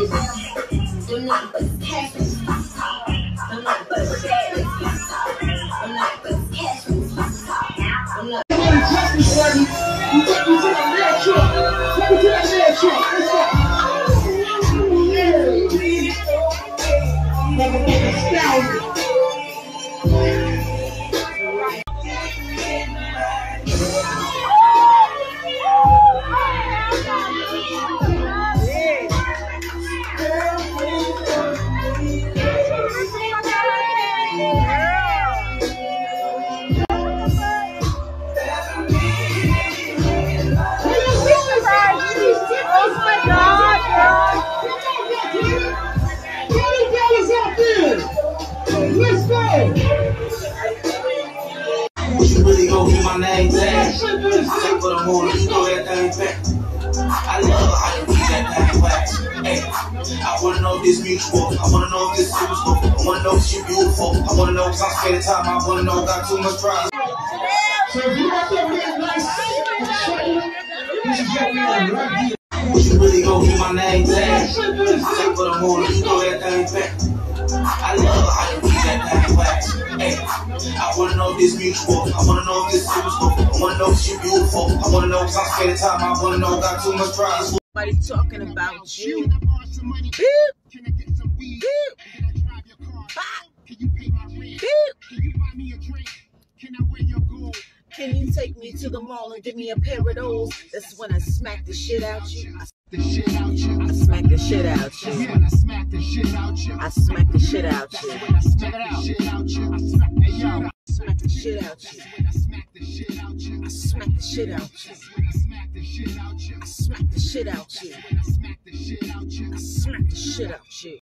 Them numbers cash bad as you talk. Them numbers cash touch me, buddy. You Go! You really gon' hear my name tag. I like what I'm on, you know that thing back. I love how you keep that thing whack. Hey, I wanna know if this mutual. I wanna know if this suitable. I wanna know if she beautiful. I wanna know if I'm spending time. I wanna know if I got too much pride. So if you got that red light, this is your man right here. You really gon' hear my name tag. I like what I'm on, you know that thing back. Wanna know if this mutual. I wanna know if this suitable. I wanna know if she beautiful. I wanna know if I'm spending time. I wanna know if I got too much pride. Somebody talking about you. Can you take me to the mall and give me a pair of those? That's when I smack the shit out you. I the shit out you. I smack the shit out you. when I smack the shit out you. I smack the shit out you. I smack the shit out you. Shit out you. I smack the shit out you. I smack the shit out you. I smack the shit out you. I smack the shit out you. When I smack the shit out you. I smack the shit out you.